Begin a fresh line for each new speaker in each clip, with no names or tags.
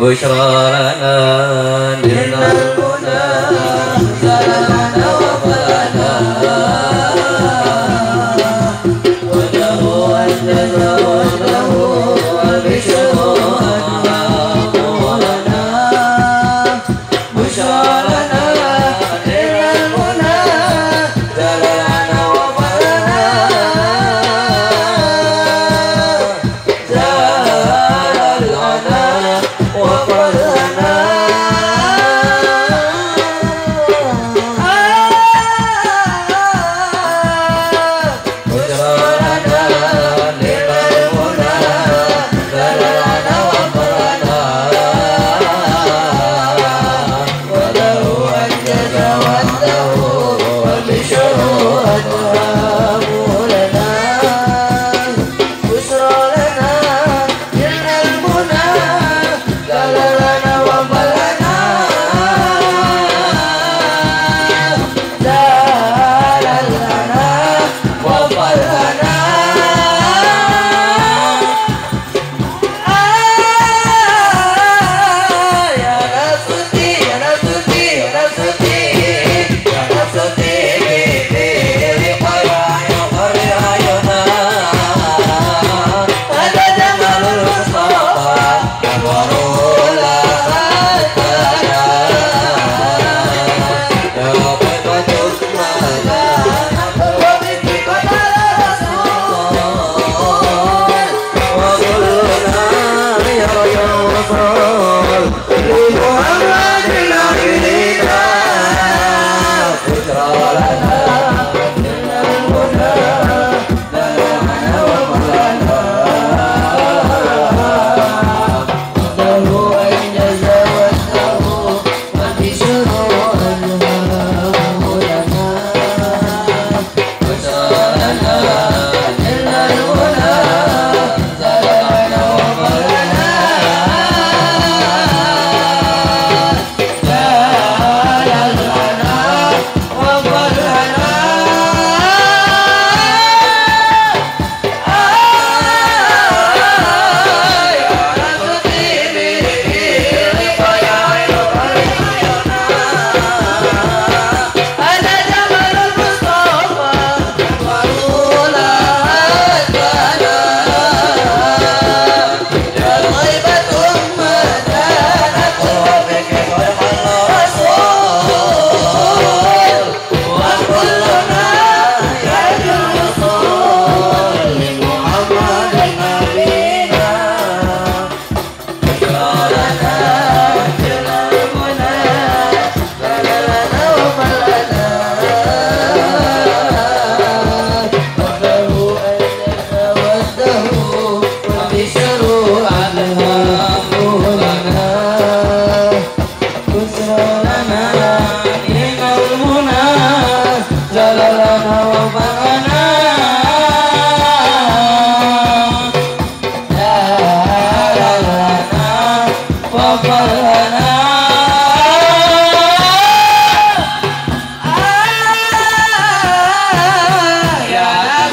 بشرى لنا لله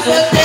좋다.